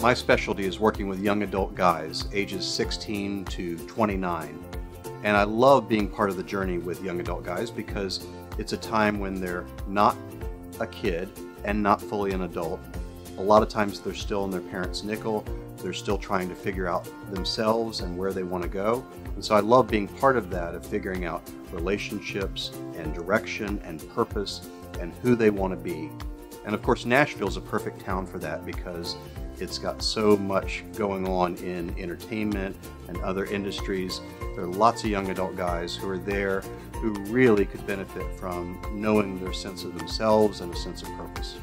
My specialty is working with young adult guys, ages 16 to 29. And I love being part of the journey with young adult guys because it's a time when they're not a kid and not fully an adult. A lot of times they're still in their parents' nickel. They're still trying to figure out themselves and where they want to go. And so I love being part of that, of figuring out relationships and direction and purpose and who they want to be. And of course, Nashville is a perfect town for that because it's got so much going on in entertainment and other industries. There are lots of young adult guys who are there who really could benefit from knowing their sense of themselves and a sense of purpose.